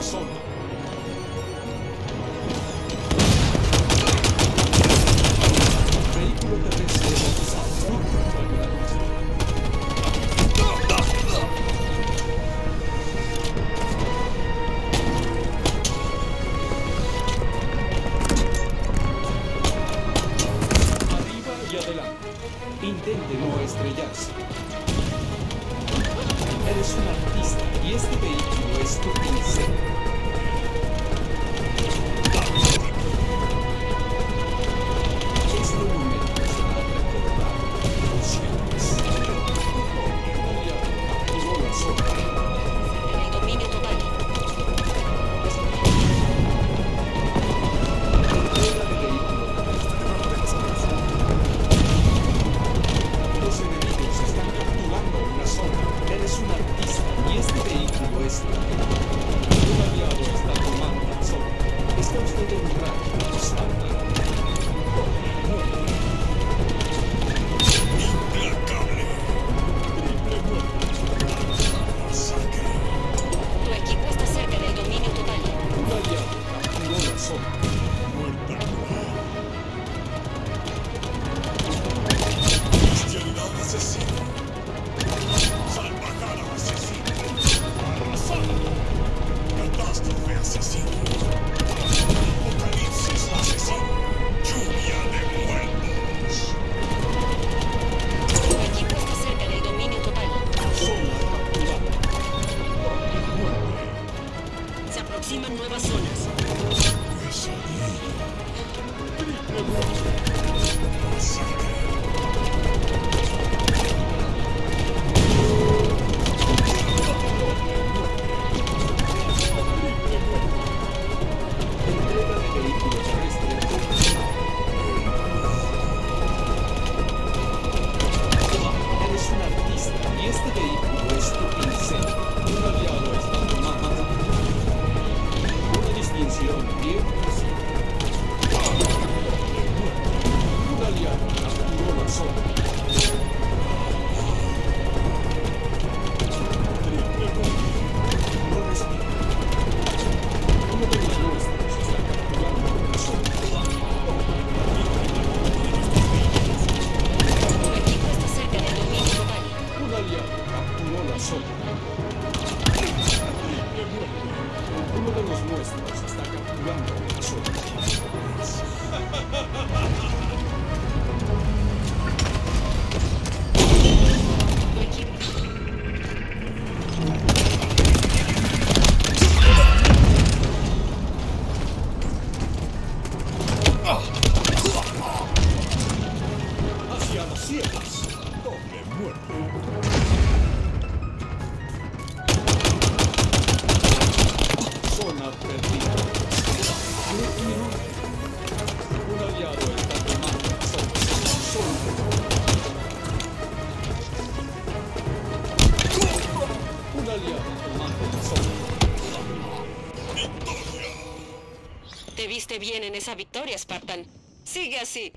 uno. Vehículo terrestre Arriba y adelante. Intente no estrellarse. Eres un artista y este vehículo to be. Misión Un aliado capturó la zona. Está capturando. Un aliado capturó la zona. Uno de los nuestros está capturando a una ah. Hacia las ciegas, doble muerte. Te viste bien en esa victoria, Spartan. Sigue así.